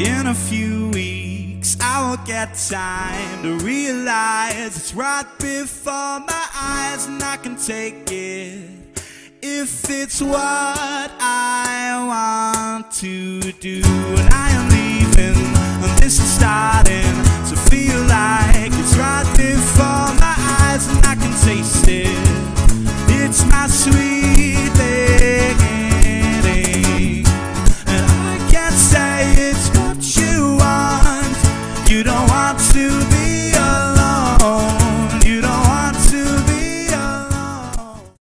In a few weeks, I will get time to realize it's right before my eyes, and I can take it if it's what I want to do. And I am leaving, and this is starting don't want to be